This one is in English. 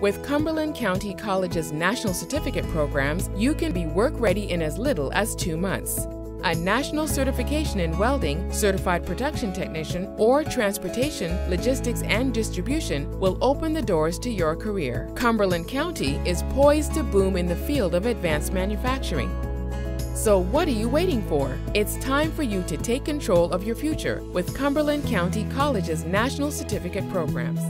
With Cumberland County College's National Certificate programs, you can be work ready in as little as two months. A national certification in welding, certified production technician, or transportation, logistics, and distribution will open the doors to your career. Cumberland County is poised to boom in the field of advanced manufacturing. So what are you waiting for? It's time for you to take control of your future with Cumberland County College's National Certificate programs.